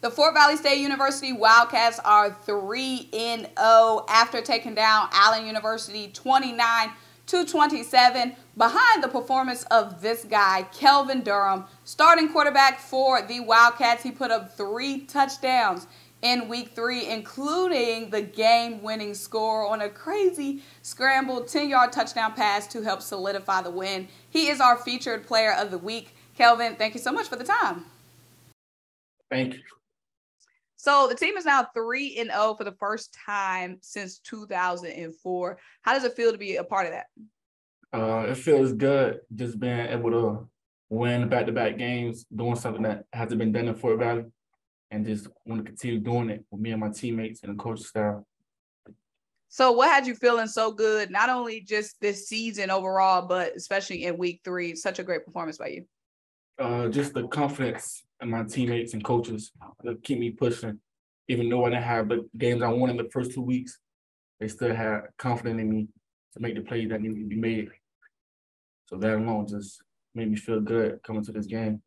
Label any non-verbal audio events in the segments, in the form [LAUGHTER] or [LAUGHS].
The Fort Valley State University Wildcats are 3 in 0 after taking down Allen University 29 to 27 behind the performance of this guy, Kelvin Durham, starting quarterback for the Wildcats. He put up 3 touchdowns in week 3 including the game-winning score on a crazy scrambled 10-yard touchdown pass to help solidify the win. He is our featured player of the week. Kelvin, thank you so much for the time. Thank you. So the team is now 3 and 0 for the first time since 2004. How does it feel to be a part of that? Uh, it feels good just being able to win back-to-back games, doing something that hasn't been done in Fort Valley, and just want to continue doing it with me and my teammates and the coaching staff. So, what had you feeling so good, not only just this season overall, but especially in week three? Such a great performance by you. Uh, just the confidence in my teammates and coaches that keep me pushing. Even though I didn't have the games I won in the first two weeks, they still had confidence in me to make the plays that needed to be made. So that alone just made me feel good coming to this game.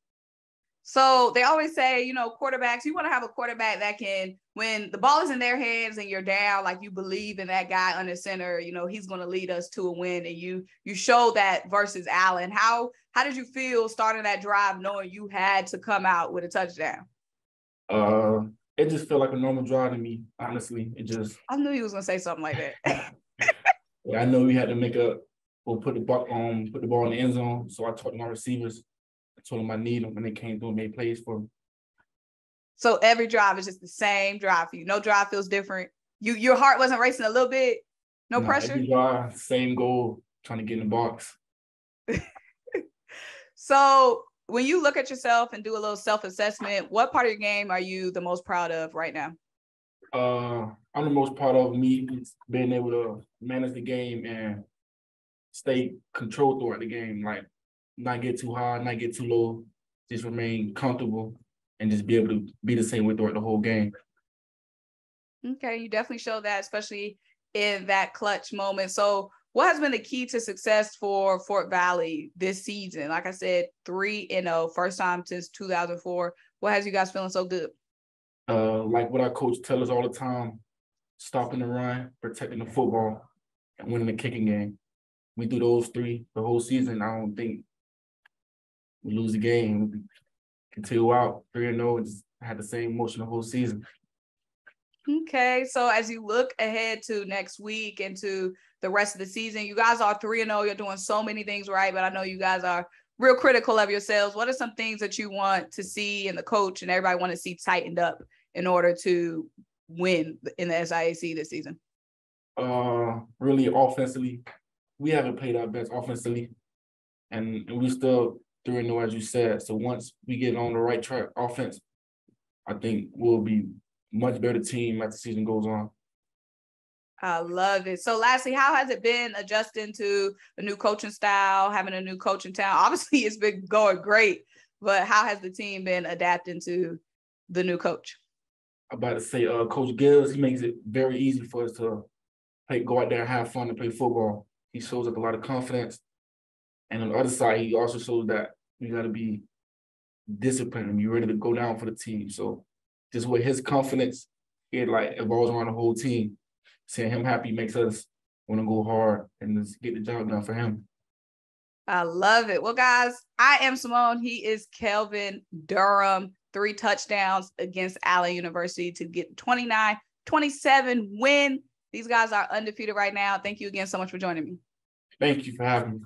So they always say, you know, quarterbacks, you want to have a quarterback that can, when the ball is in their hands and you're down, like you believe in that guy under center, you know, he's going to lead us to a win. And you you show that versus Allen. How how did you feel starting that drive knowing you had to come out with a touchdown? Uh it just felt like a normal drive to me, honestly. It just I knew he was gonna say something like that. [LAUGHS] yeah, I know we had to make a or put the ball um put the ball in the end zone. So I taught my receivers I told them I need them, and they came through and made plays for me. So every drive is just the same drive for you. No drive feels different. You your heart wasn't racing a little bit. No, no pressure. Drive, same goal, trying to get in the box. [LAUGHS] so when you look at yourself and do a little self-assessment, what part of your game are you the most proud of right now? Uh, I'm the most proud of me being able to manage the game and stay controlled throughout the game. Like not get too high, not get too low, just remain comfortable and just be able to be the same way throughout the whole game. Okay, you definitely showed that, especially in that clutch moment. So, what has been the key to success for Fort Valley this season? Like I said, three and first time since 2004. What has you guys feeling so good? Uh, like what our coach tell us all the time: stopping the run, protecting the football, and winning the kicking game. We do those three the whole season. I don't think we lose the game, continue out 3 and 0 and just had the same motion the whole season. Okay, so as you look ahead to next week and to the rest of the season, you guys are 3 and 0. You're doing so many things right, but I know you guys are real critical of yourselves. What are some things that you want to see in the coach and everybody want to see tightened up in order to win in the SIAC this season? Uh, really offensively, we haven't played our best offensively, and, and we still three and as you said. So once we get on the right track offense, I think we'll be much better team as the season goes on. I love it. So lastly, how has it been adjusting to a new coaching style, having a new coach in town? [LAUGHS] Obviously, it's been going great, but how has the team been adapting to the new coach? I'm about to say, uh, Coach Gibbs, he makes it very easy for us to play, go out there and have fun and play football. He shows us a lot of confidence. And on the other side, he also shows that you got to be disciplined and be ready to go down for the team. So just with his confidence, it like evolves around the whole team. Seeing him happy makes us want to go hard and just get the job done for him. I love it. Well, guys, I am Symone. He is Kelvin Durham. Three touchdowns against Allen University to get 29 27 win. These guys are undefeated right now. Thank you again so much for joining me. Thank you for having me.